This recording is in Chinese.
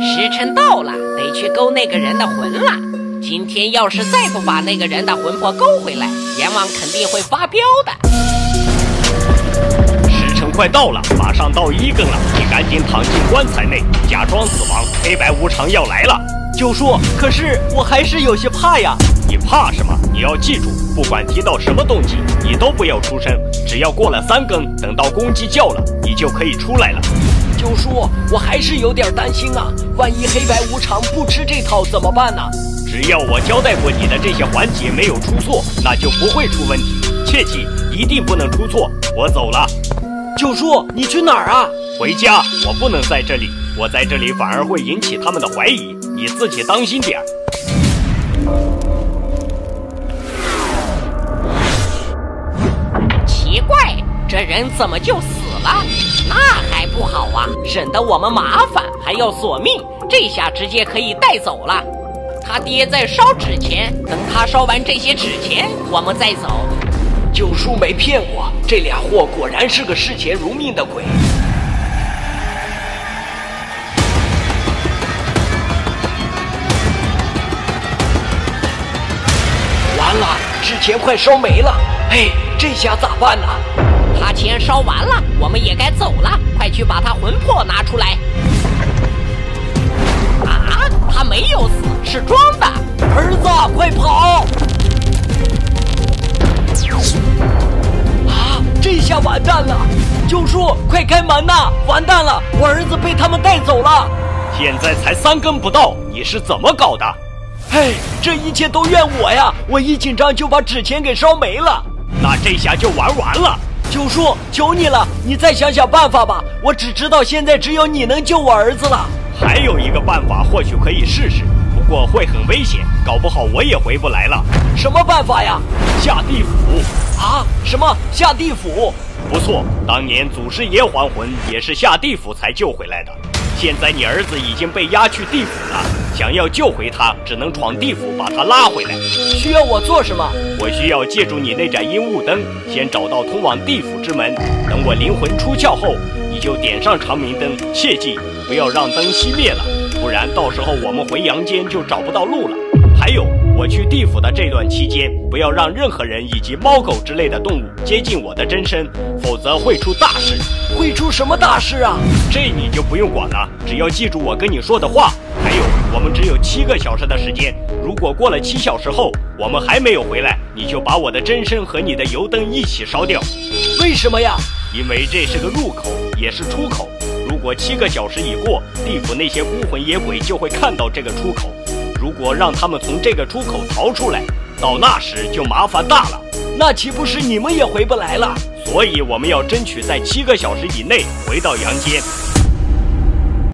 时辰到了，得去勾那个人的魂了。今天要是再不把那个人的魂魄勾回来，阎王肯定会发飙的。时辰快到了，马上到一更了，你赶紧躺进棺材内，假装死亡。黑白无常要来了。九叔，可是我还是有些怕呀。你怕什么？你要记住，不管提到什么动静，你都不要出声。只要过了三更，等到公鸡叫了，你就可以出来了。九叔，我还是有点担心啊，万一黑白无常不吃这套怎么办呢？只要我交代过你的这些环节没有出错，那就不会出问题。切记，一定不能出错。我走了。九叔，你去哪儿啊？回家。我不能在这里，我在这里反而会引起他们的怀疑。你自己当心点儿。奇怪，这人怎么就死了？那还不好啊，省得我们麻烦，还要索命。这下直接可以带走了。他爹在烧纸钱，等他烧完这些纸钱，我们再走。九叔没骗我，这俩货果然是个视钱如命的鬼。完了，纸钱快烧没了！哎，这下咋办呢？他钱烧完了，我们也该走了。快去把他魂魄拿出来！啊，他没有死，是装的。儿子，快跑！啊，这下完蛋了！九叔，快开门呐！完蛋了，我儿子被他们带走了。现在才三更不到，你是怎么搞的？哎，这一切都怨我呀！我一紧张就把纸钱给烧没了。那这下就玩完了。九叔，求你了，你再想想办法吧。我只知道现在只有你能救我儿子了。还有一个办法，或许可以试试，不过会很危险，搞不好我也回不来了。什么办法呀？下地府啊？什么下地府？不错，当年祖师爷还魂也是下地府才救回来的。现在你儿子已经被押去地府了，想要救回他，只能闯地府把他拉回来。需要我做什么？我需要借助你那盏阴雾灯，先找到通往地府之门。等我灵魂出窍后，你就点上长明灯，切记不要让灯熄灭了，不然到时候我们回阳间就找不到路了。还有，我去地府的这段期间，不要让任何人以及猫狗之类的动物接近我的真身，否则会出大事。会出什么大事啊？这你就不用管了，只要记住我跟你说的话。还有，我们只有七个小时的时间，如果过了七小时后我们还没有回来，你就把我的真身和你的油灯一起烧掉。为什么呀？因为这是个入口，也是出口。如果七个小时已过，地府那些孤魂野鬼就会看到这个出口。如果让他们从这个出口逃出来，到那时就麻烦大了。那岂不是你们也回不来了？所以我们要争取在七个小时以内回到阳间。